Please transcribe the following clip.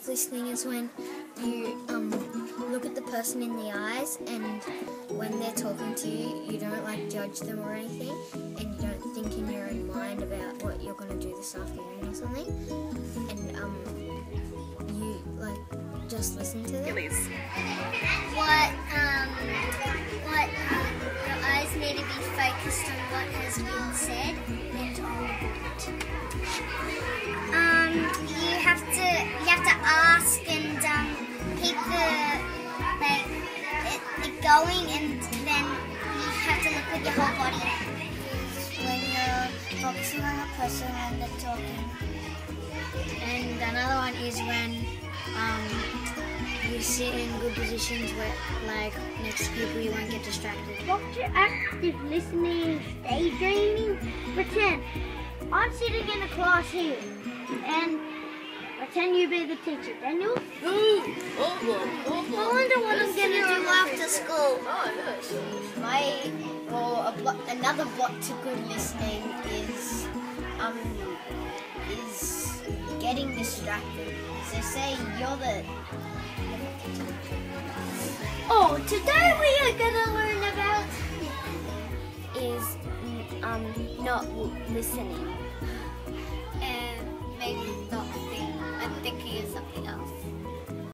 active listening is when you um, look at the person in the eyes and when they're talking to you, you don't like judge them or anything and you don't think in your own mind about what you're going to do this afternoon or something. And um, you like just listen to them. Elise. what um what your eyes need to be focused on what has been said and on um you have going and then you have to look with your whole body when you're focusing on a person when they're talking And another one is when um, you sit in good positions where, like, next to people, you won't get distracted. What's your active listening, daydreaming? Pretend I'm sitting in a class here and pretend you be the teacher. Daniel? Oh, oh, I wonder what I'm gonna after school. Oh, yes. My, blo- another block to good listening is, um, is getting distracted. So say you're the, Oh, today we are gonna learn about is, um, not listening.